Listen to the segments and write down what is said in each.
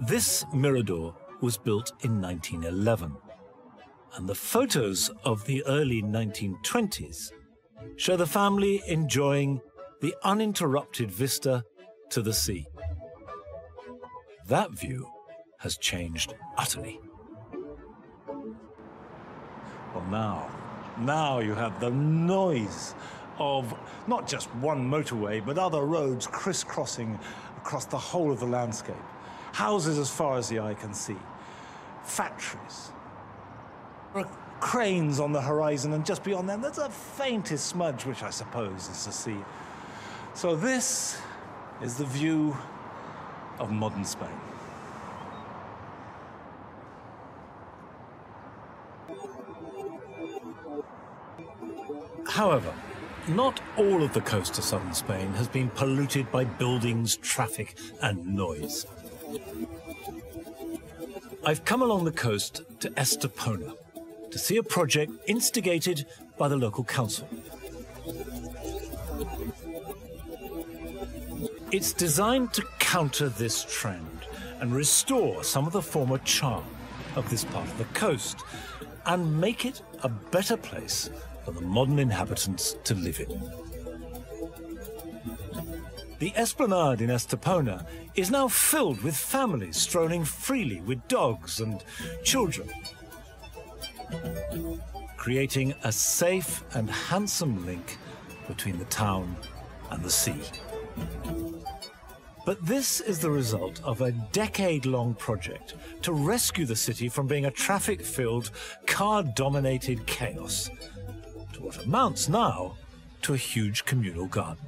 This mirador was built in 1911, and the photos of the early 1920s show the family enjoying the uninterrupted vista to the sea. That view has changed utterly. Well, now, now you have the noise of not just one motorway, but other roads crisscrossing across the whole of the landscape. Houses as far as the eye can see, factories. There are cranes on the horizon, and just beyond them, there's a faintest smudge, which I suppose is the sea. So this is the view of modern Spain. However, not all of the coast of southern Spain has been polluted by buildings, traffic, and noise. I've come along the coast to Estepona to see a project instigated by the local council. It's designed to counter this trend and restore some of the former charm of this part of the coast and make it a better place for the modern inhabitants to live in. The esplanade in Estepona is now filled with families strolling freely with dogs and children, creating a safe and handsome link between the town and the sea. But this is the result of a decade-long project to rescue the city from being a traffic-filled, car-dominated chaos to what amounts now to a huge communal garden.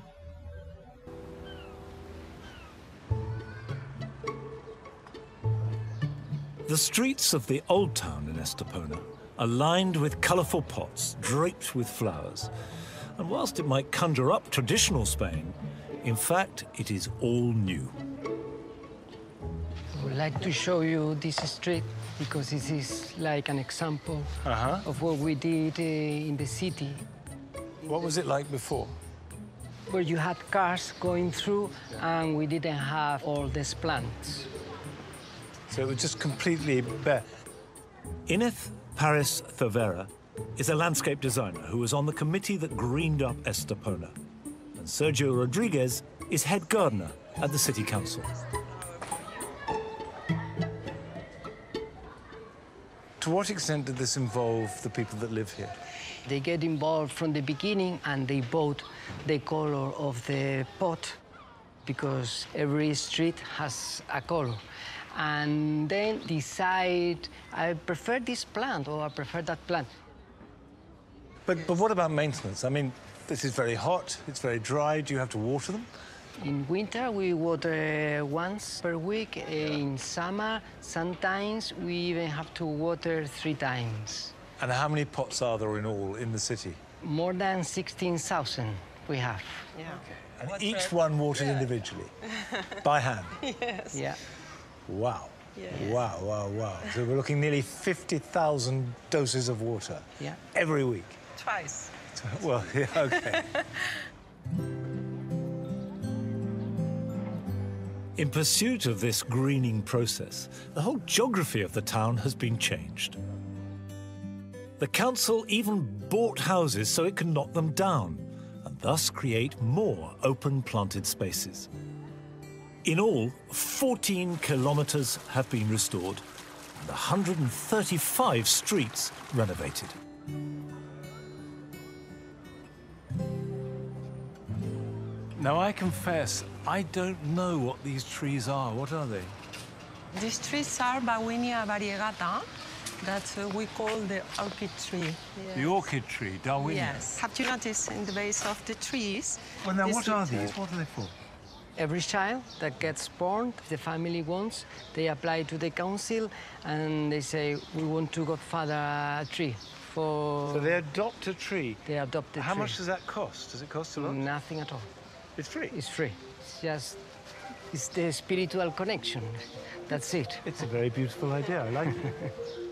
The streets of the old town in Estepona are lined with colourful pots draped with flowers. And whilst it might conjure up traditional Spain, in fact, it is all new. I would like to show you this street because this is like an example Uh huh. of what we did uh, in the city, What was it like before? where you had cars going through and we didn't have all these plants. So it was just completely bare. Ineth Paris Cervera is a landscape designer who was on the committee that greened up Estepona. And Sergio Rodriguez is head gardener at the city council. To what extent did this involve the people that live here? They get involved from the beginning and they vote the color of the pot because every street has a color. And then decide, I prefer this plant or I prefer that plant. But, but what about maintenance? I mean, this is very hot, it's very dry. Do you have to water them? In winter, we water once per week. In summer, sometimes we even have to water three times. And how many pots are there in all in the city? More than 16,000 we have. Yeah. And each one watered individually, by hand. Yes. Yeah. Wow. Yes. Wow, wow, wow. So we're looking nearly 50,000 doses of water Yeah. every week. Twice. Well, yeah, okay. In pursuit of this greening process, the whole geography of the town has been changed. The council even bought houses so it can knock them down and thus create more open planted spaces. In all, 14 kilometres have been restored and 135 streets renovated. Now, I confess, I don't know what these trees are. What are they? These trees are Bauhinia variegata. That's uh, we call the orchid tree. The orchid tree, Bauhinia. Yes. Have you noticed in the base of the trees? Well, now, what are these? What are they for? Every child that gets born, the family wants, they apply to the council and they say, we want to godfather a tree for So they adopt a tree. the adopted How tree. How much does that cost? Does it cost a lot? Nothing at all. It's free. It's free. It's just, it's the spiritual connection. That's it. It's a very beautiful idea. I like it.